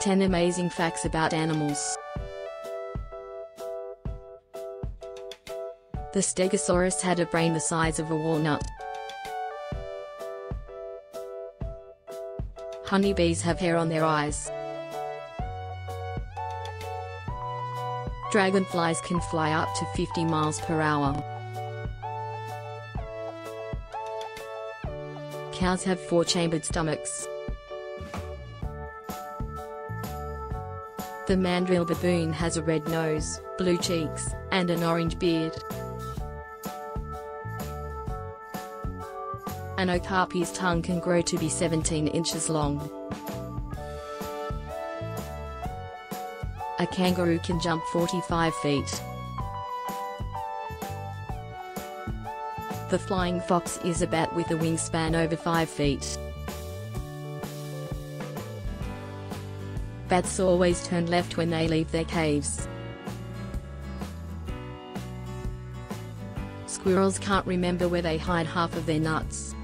10 amazing facts about animals. The Stegosaurus had a brain the size of a walnut. Honeybees have hair on their eyes. Dragonflies can fly up to 50 miles per hour. Cows have four-chambered stomachs. The mandrill baboon has a red nose, blue cheeks, and an orange beard. An okapi's tongue can grow to be 17 inches long. A kangaroo can jump 45 feet. The flying fox is a bat with a wingspan over 5 feet. Bats always turn left when they leave their caves. Squirrels can't remember where they hide half of their nuts.